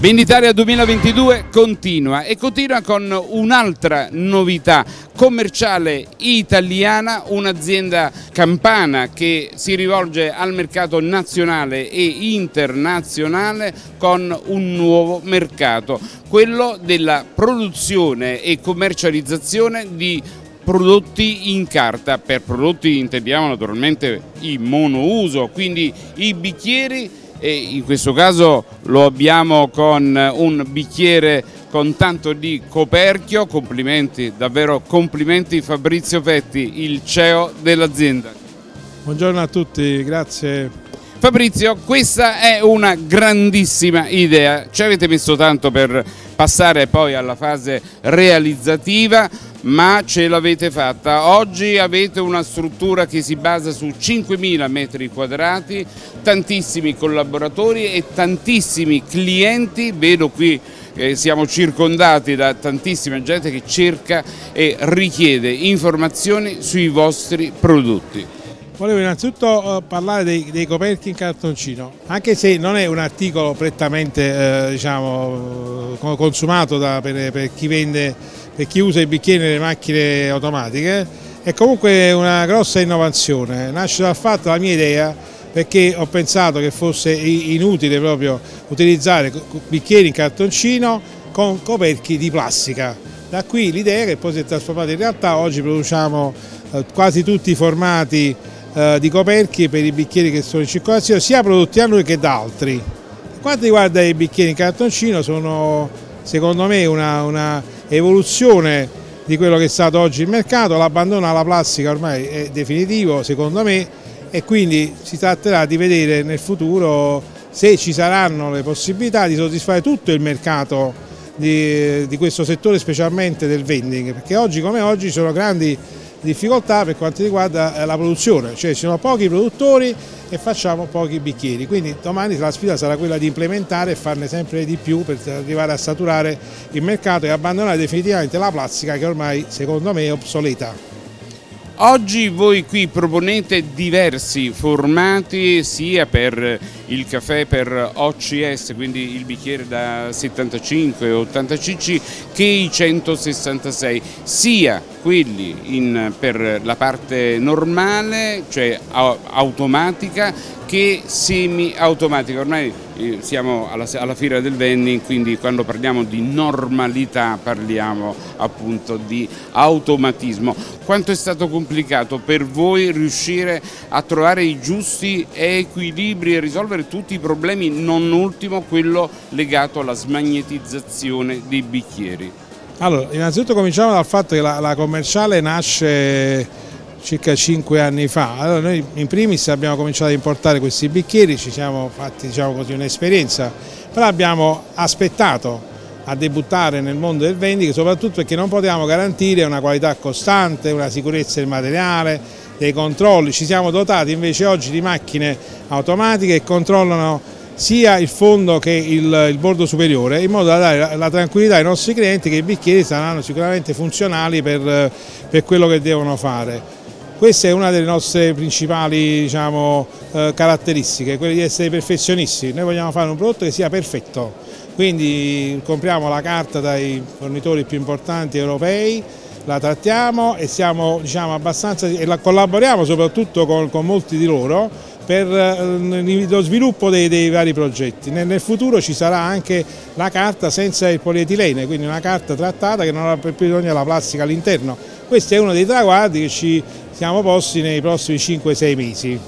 Venditaria 2022 continua e continua con un'altra novità commerciale italiana, un'azienda campana che si rivolge al mercato nazionale e internazionale con un nuovo mercato, quello della produzione e commercializzazione di prodotti in carta, per prodotti intendiamo naturalmente i monouso, quindi i bicchieri e in questo caso lo abbiamo con un bicchiere con tanto di coperchio, complimenti, davvero complimenti Fabrizio Petti, il CEO dell'azienda. Buongiorno a tutti, grazie. Fabrizio, questa è una grandissima idea, ci avete messo tanto per passare poi alla fase realizzativa, ma ce l'avete fatta. Oggi avete una struttura che si basa su 5.000 metri quadrati, tantissimi collaboratori e tantissimi clienti, vedo qui che siamo circondati da tantissima gente che cerca e richiede informazioni sui vostri prodotti. Volevo innanzitutto eh, parlare dei, dei, coperchi in cartoncino, anche se non è un articolo prettamente eh, diciamo, consumato da, per, per chi vende per chi usa i bicchieri nelle macchine automatiche, è comunque una grossa innovazione, nasce dal fatto, la mia idea, perché ho pensato che fosse inutile proprio utilizzare bicchieri in cartoncino con coperchi di plastica. Da qui l'idea che poi si è trasformata in realtà, oggi produciamo eh, quasi tutti i formati eh, di coperchi per i bicchieri che sono in circolazione, sia prodotti da noi che da altri. Quanto riguarda i bicchieri in cartoncino sono secondo me una, una evoluzione di quello che è stato oggi il mercato, l'abbandono alla plastica ormai è definitivo secondo me e quindi si tratterà di vedere nel futuro se ci saranno le possibilità di soddisfare tutto il mercato di, di questo settore specialmente del vending perché oggi come oggi ci sono grandi difficoltà per quanto riguarda eh, la produzione, cioè ci sono pochi produttori e facciamo pochi bicchieri, quindi domani la sfida sarà quella di implementare e farne sempre di più per arrivare a saturare il mercato e abbandonare definitivamente la plastica che ormai secondo me è obsoleta. Oggi voi qui proponete diversi formati sia per il caffè per OCS, quindi il bicchiere da 75 e 80 cc, che i 166, sia quelli in, per la parte normale, cioè automatica, che semi-automatica. Ormai siamo alla, alla, fiera del vending, quindi quando parliamo di normalità parliamo appunto di automatismo. Quanto è stato complicato per voi riuscire a trovare i giusti equilibri e risolvere tutti i problemi, non ultimo quello legato alla smagnetizzazione dei bicchieri? Allora, innanzitutto cominciamo dal fatto che la, la commerciale nasce circa 5 anni fa. Allora noi in primis abbiamo cominciato a importare questi bicchieri, ci siamo fatti diciamo così, un'esperienza, però abbiamo aspettato a debuttare nel mondo del vending soprattutto perché non potevamo garantire una qualità costante, una sicurezza del materiale, dei controlli. Ci siamo dotati invece oggi di macchine automatiche che controllano sia il fondo che il, il, bordo superiore in modo da dare la, la, tranquillità ai nostri clienti che i bicchieri saranno sicuramente funzionali per, per quello che devono fare. Questa è una delle nostre principali diciamo, eh, caratteristiche, quella di essere perfezionisti. Noi vogliamo fare un prodotto che sia perfetto, quindi compriamo la carta dai fornitori più importanti europei, la trattiamo e siamo diciamo, e la collaboriamo soprattutto con, con molti di loro per eh, lo sviluppo dei, dei vari progetti. Nel, nel, futuro ci sarà anche la carta senza il polietilene, quindi una carta trattata che non avrà più bisogno della plastica all'interno. Questo è uno dei traguardi che ci siamo posti nei prossimi 5-6 mesi.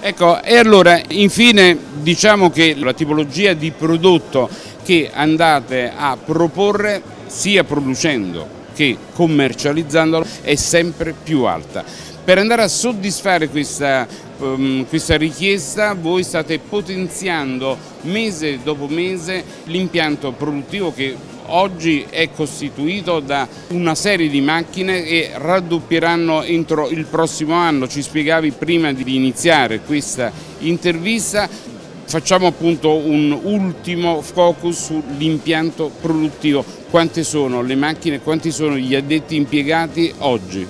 Ecco, e allora infine diciamo che la tipologia di prodotto che andate a proporre sia producendo che commercializzandolo è sempre più alta. Per andare a soddisfare questa, um, questa richiesta voi state potenziando mese dopo mese l'impianto produttivo che oggi è costituito da una serie di macchine che raddoppieranno entro il prossimo anno. Ci spiegavi prima di iniziare questa intervista facciamo appunto un ultimo focus sull'impianto produttivo. Quante sono le macchine, quanti sono gli addetti impiegati oggi?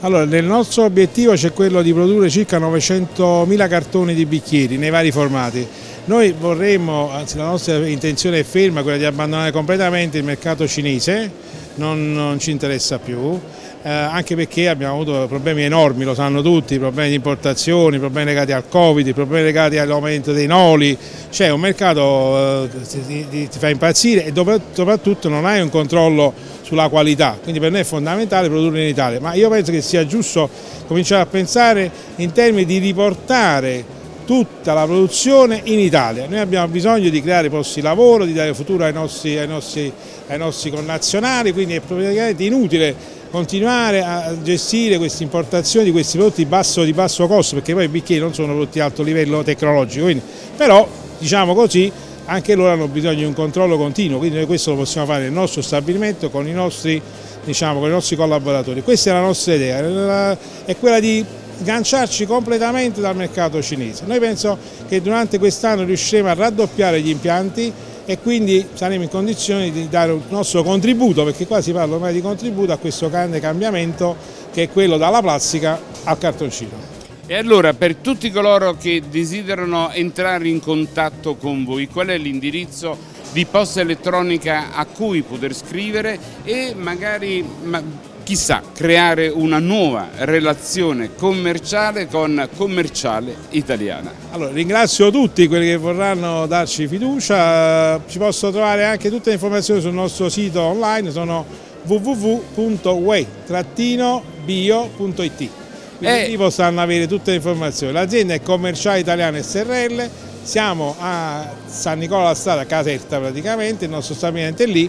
Allora, nel nostro obiettivo c'è quello di produrre circa 900.000 cartoni di bicchieri nei vari formati Noi vorremmo, anzi la nostra intenzione è ferma, quella di abbandonare completamente il mercato cinese, non, non ci interessa più, eh, anche perché abbiamo avuto problemi enormi, lo sanno tutti, problemi di importazioni, problemi legati al Covid, problemi legati all'aumento dei noli, c'è un mercato eh, ti, ti, fa impazzire e soprattutto non hai un controllo sulla qualità, quindi per noi è fondamentale produrre in Italia, ma io penso che sia giusto cominciare a pensare in termini di riportare tutta la produzione in Italia. Noi abbiamo bisogno di creare posti di lavoro, di dare futuro ai nostri, ai nostri, ai nostri connazionali, quindi è praticamente inutile continuare a gestire queste importazioni di questi prodotti basso, di basso costo, perché poi i bicchieri non sono prodotti di alto livello tecnologico, quindi, però diciamo così anche loro hanno bisogno di un controllo continuo, quindi noi questo lo possiamo fare nel nostro stabilimento con i nostri, diciamo, con i nostri collaboratori. Questa è la nostra idea, è quella di sganciarci completamente dal mercato cinese. Noi penso che durante quest'anno riusciremo a raddoppiare gli impianti e quindi saremo in condizione di dare un nostro contributo, perché qua si parla ormai di contributo a questo grande cambiamento che è quello dalla plastica al cartoncino. E allora per tutti coloro che desiderano entrare in contatto con voi, qual è l'indirizzo di posta elettronica a cui poter scrivere e magari chissà, creare una nuova relazione commerciale con commerciale italiana. Allora, ringrazio tutti quelli che vorranno darci fiducia, ci possono trovare anche tutte le informazioni sul nostro sito online, sono www.way-bio.it. Quindi lì possono avere tutte le informazioni. L'azienda è Commerciale Italiana SRL, siamo a San Nicola la Strada, Caserta praticamente, il nostro stabilimento è lì,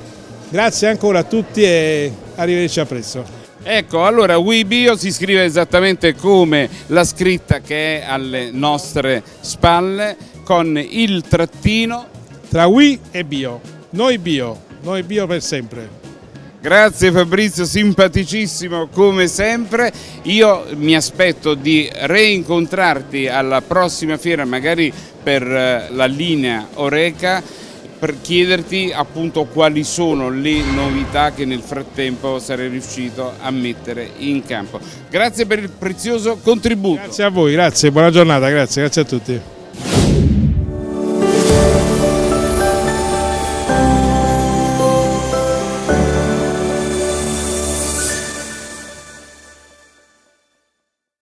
Grazie ancora a tutti e arrivederci a presto. Ecco, allora WeBio si scrive esattamente come la scritta che è alle nostre spalle con il trattino tra We e Bio. Noi Bio, noi Bio per sempre. Grazie Fabrizio, simpaticissimo come sempre. Io mi aspetto di reincontrarti alla prossima fiera, magari per eh, la linea Oreca per chiederti appunto quali sono le novità che nel frattempo sarei riuscito a mettere in campo. Grazie per il prezioso contributo. Grazie a voi, grazie, buona giornata, grazie, grazie a tutti.